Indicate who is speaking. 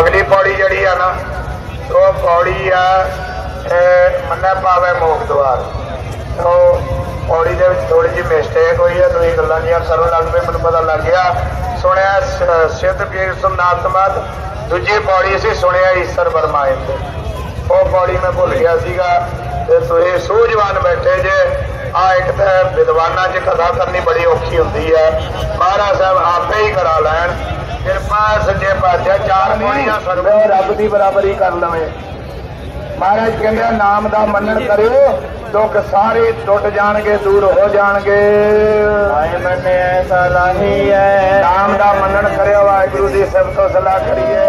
Speaker 1: ਅਗਲੀ ਪੌੜੀ ਜਿਹੜੀ ਆ ਨਾ, ਉਹ ਪੌੜੀ ਆ, ਇਹ ਮੰਨਾ ਪਾਵੇ ਮੋਖ ਦਵਾਰ। ਉਹ ਪੌੜੀ ਦੇ ਵਿੱਚ ਥੋੜੀ ਜਿਹੀ ਮਿਸਟੇਕ ਹੋਈ ਹੈ ਤੁਸੀਂ ਗੱਲਾਂ ਦੀਆਂ ਕਰਨ ਲੱਗ ਪਏ, ਮੈਨੂੰ ਪਤਾ ਲੱਗ ਗਿਆ। ਸੁਣਿਆ ਸਿੱਧ ਪੀਰ ਸੁਨਾਤ ਦੂਜੀ ਪੌੜੀ ਸੀ ਸੁਣਿਆ ਈਸ਼ਰ ਵਰਮਾਏ ਤੇ ਉਹ ਪੌੜੀ ਮੈਂ ਭੁੱਲ ਗਿਆ ਸੀਗਾ, ਤੇ ਤੁਸੀਂ ਸੂਝਵਾਨ ਬੈਠੇ ਜੇ, ਆ ਇੱਕ ਤਾਂ ਵਿਦਵਾਨਾਂ 'ਚ ਕਥਾ ਕਰਨੀ ਬੜੀ ਔਖੀ ਹੁੰਦੀ ਹੈ ਮਹਾਰਾਜ ਸਾਹਿਬ ਆਪੇ ਹੀ ਕਰਾ ਲੈਣ। ਕਿਰਪਾ ਸੱਜੇ ਪਾਤਸ਼ਾਹ ਚਾਰ ਪੌੜੀਆਂ ਸਰਵੇ ਰੱਬ ਦੀ ਬਰਾਬਰੀ ਕਰ ਲਵੇ। ਮਹਾਰਾਜ ਕਹਿੰਦੇ ਆ, ਨਾਮ ਦਾ ਮੰਨਣ ਕਰਿਓ ਦੁੱਖ ਸਾਰੇ ਟੁੱਟ ਜਾਣਗੇ ਦੂਰ ਹੋ ਜਾਣਗੇ।
Speaker 2: ਆਏ ਮੰਨੇ ਐਸਾ ਲਾਹੀ ਹੈ
Speaker 1: ਨਾਮ ਦਾ ਮੰਨਣ ਕਰਿਓ ਵਾਹਿਗੁਰੂ ਦੀ ਸਭ ਤੋਂ ਸਲਾਹ ਕਰੀਏ।